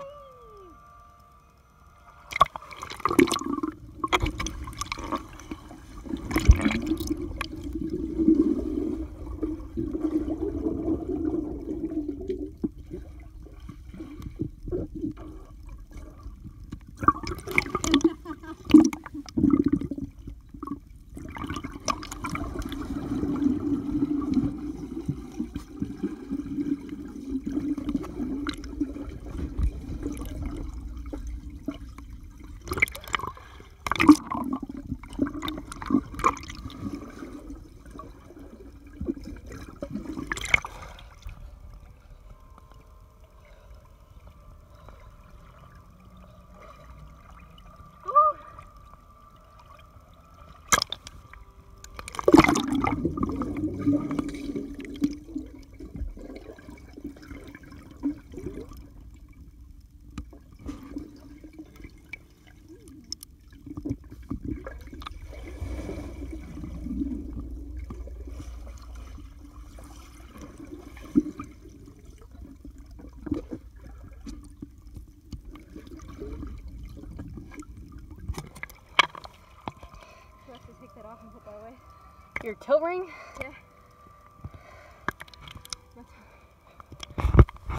Oh! Your tilt ring? Yeah.